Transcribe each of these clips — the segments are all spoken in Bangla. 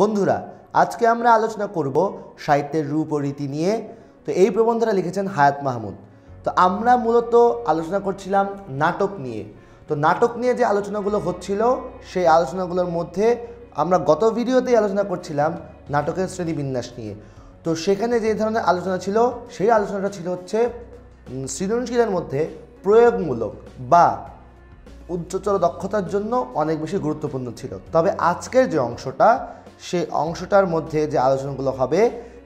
বন্ধুরা, আজকে আমরা আলোচনা করব সাহিত্যের রূপ ও রীতি নিয়ে। তো এই প্রবন্ধটা লিখেছেন হায়াত মাহমুদ। তো আমরা মূলত আলোচনা করছিলাম নাটক নিয়ে। তো নাটক নিয়ে যে আলোচনাগুলো হচ্ছিল, সেই আলোচনাগুলোর মধ্যে আমরা গত ভিডিওতেই আলোচনা করছিলাম নাটকের শ্রেণীবিন্যাস নিয়ে। তো সেখানে যে ধরনের আলোচনা ছিল, সেই আলোচনাটা ছিল হচ্ছে সৃজনশীলের মধ্যে প্রয়োগমূলক বা উচ্চতর দক্ষতার জন্য অনেক বেশি গুরুত্বপূর্ণ ছিল। তবে আজকের যে অংশটা সেই অংশটার মধ্যে যে আলোচনাগুলো হবে,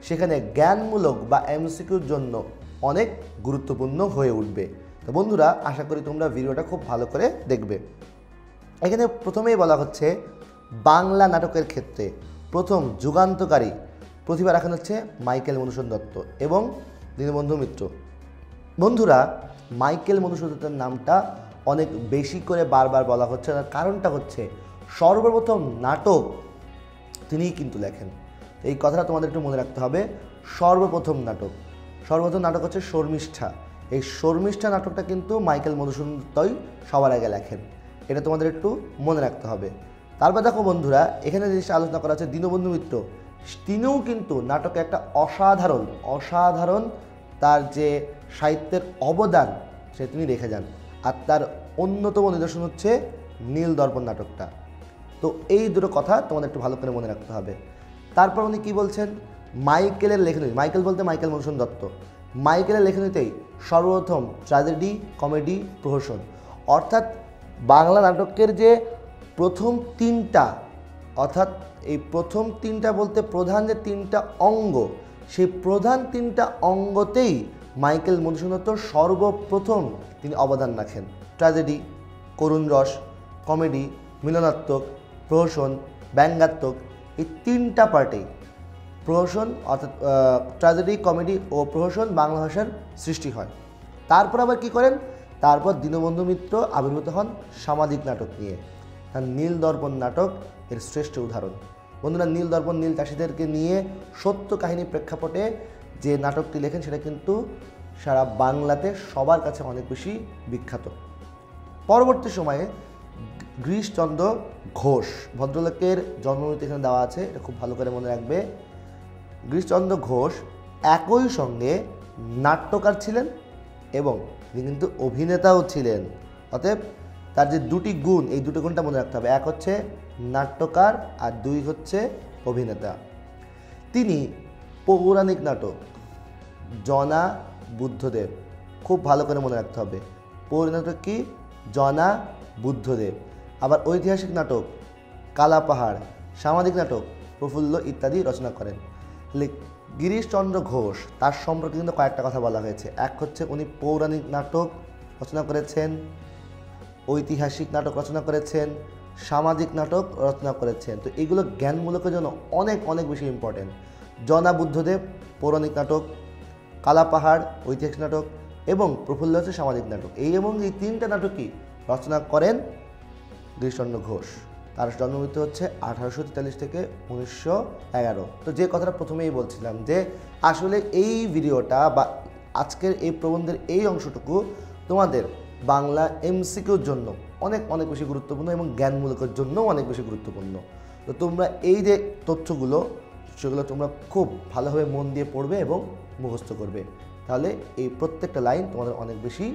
সেখানে জ্ঞানমূলক বা এমসিকিউর জন্য অনেক গুরুত্বপূর্ণ হয়ে উঠবে। তো বন্ধুরা, আশা করি তোমরা ভিডিওটা খুব ভালো করে দেখবে। এখানে প্রথমেই বলা হচ্ছে, বাংলা নাটকের ক্ষেত্রে প্রথম যুগান্তকারী প্রতিভা রাখেন হচ্ছে মাইকেল মধুসূদন দত্ত এবং দীনবন্ধু মিত্র। বন্ধুরা, মাইকেল মধুসূদন দত্তের নামটা অনেক বেশি করে বারবার বলা হচ্ছে তার কারণটা হচ্ছে সর্বপ্রথম নাটক তিনিই কিন্তু লেখেন। এই কথাটা তোমাদের একটু মনে রাখতে হবে, সর্বপ্রথম নাটক। সর্বপ্রথম নাটক হচ্ছে শর্মিষ্ঠা। এই শর্মিষ্ঠা নাটকটা কিন্তু মাইকেল মধুসূদন দত্তই সবার আগে লেখেন। এটা তোমাদের একটু মনে রাখতে হবে। তারপর দেখো বন্ধুরা, এখানে যে আলোচনা করা আছে দীনবন্ধু মিত্র, তিনিও কিন্তু নাটকে একটা অসাধারণ অসাধারণ তার যে সাহিত্যের অবদান, সে তিনি রেখে যান। আর তার অন্যতম নিদর্শন হচ্ছে নীল দর্পণ নাটকটা। তো এই দুটো কথা তোমাদের একটু ভালো করে মনে রাখতে হবে। তারপর উনি কী বলছেন? মাইকেলের লেখনী মাইকেল বলতে মাইকেল মধুসূদন দত্ত। মাইকেলের লেখনীতেই সর্বপ্রথম ট্র্যাজেডি, কমেডি, প্রহসন। অর্থাৎ বাংলা নাটকের যে প্রথম তিনটা, অর্থাৎ এই প্রথম তিনটা বলতে প্রধান যে তিনটা অঙ্গ, সেই প্রধান তিনটা অঙ্গতেই মাইকেল মধুসূদন দত্ত সর্বপ্রথম তিনি অবদান রাখেন। ট্র্যাজেডি, করুণ রস, কমেডি, মিলনাত্মক প্রহসন, ব্যঙ্গাত্মক এই তিনটা পার্টেই। প্রহসন অর্থাৎ ট্র্যাজেডি কমেডি ও প্রহসন বাংলা ভাষার সৃষ্টি হয়। তারপর আবার কি করেন? তারপর দীনবন্ধু মিত্র আবির্ভূত হন সামাজিক নাটক নিয়ে। তার নীল দর্পণ নাটক এর শ্রেষ্ঠ উদাহরণ। বন্ধুরা, নীল দর্পণ, নীল চাষিদেরকে নিয়ে সত্য কাহিনী প্রেক্ষাপটে যে নাটকটি লেখেন, সেটা কিন্তু সারা বাংলাতে সবার কাছে অনেক বেশি বিখ্যাত। পরবর্তী সময়ে গিরিশচন্দ্র ঘোষ, ভদ্রলোকের জন্মমৃত্যু এখানে দেওয়া আছে, এটা খুব ভালো করে মনে রাখবে। গিরিশচন্দ্র ঘোষ একই সঙ্গে নাট্যকার ছিলেন এবং তিনি কিন্তু অভিনেতাও ছিলেন। অতএব তার যে দুটি গুণ, এই দুটো গুণটা মনে রাখতে হবে। এক হচ্ছে নাট্যকার আর দুই হচ্ছে অভিনেতা। তিনি পৌরাণিক নাটক, জনা বুদ্ধদেব, খুব ভালো করে মনে রাখতে হবে। পৌরাণিক নাটক কি? জনা বুদ্ধদেব। আবার ঐতিহাসিক নাটক, কালা পাহাড়, সামাজিক নাটক, প্রফুল্ল ইত্যাদি রচনা করেন। গিরিশচন্দ্র ঘোষ, তার সম্পর্কে কিন্তু কয়েকটা কথা বলা হয়েছে। এক হচ্ছে, উনি পৌরাণিক নাটক রচনা করেছেন, ঐতিহাসিক নাটক রচনা করেছেন, সামাজিক নাটক রচনা করেছেন। তো এগুলো জ্ঞানমূলকের জন্য অনেক অনেক বেশি ইম্পর্টেন্ট জনা বুদ্ধদেব, পৌরাণিক নাটক, কালা পাহাড়, ঐতিহাসিক নাটক এবং প্রফুল্ল হচ্ছে সামাজিক নাটক। এই এবং এই তিনটা নাটকই রচনা করেন গিরিশচন্দ্র ঘোষ। তার জন্মমৃত্যু হচ্ছে আঠারোশো তেতাল্লিশ থেকে উনিশশো এগারো। তো যে কথাটা প্রথমেই বলছিলাম যে, আসলে এই ভিডিওটা বা আজকের এই প্রবন্ধের এই অংশটুকু তোমাদের বাংলা এমসিকিউর জন্য অনেক অনেক বেশি গুরুত্বপূর্ণ এবং জ্ঞানমূলকের জন্যও অনেক বেশি গুরুত্বপূর্ণ। তো তোমরা এই যে তথ্যগুলো, সেগুলো তোমরা খুব ভালোভাবে মন দিয়ে পড়বে এবং মুখস্থ করবে। তাহলে এই প্রত্যেকটা লাইন তোমাদের অনেক বেশি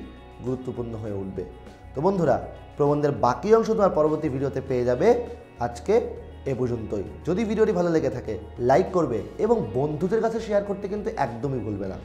গুরুত্বপূর্ণ হয়ে উঠবে। তো বন্ধুরা প্রবন্ধের বাকি অংশ তোমার পরবর্তী ভিডিওতে পেয়ে যাবে। আজকে এ পর্যন্তই। যদি ভিডিওটি ভালো লেগে থাকে লাইক করবে এবং বন্ধুদের কাছে শেয়ার করতে কিন্তু একদমই ভুলবে না।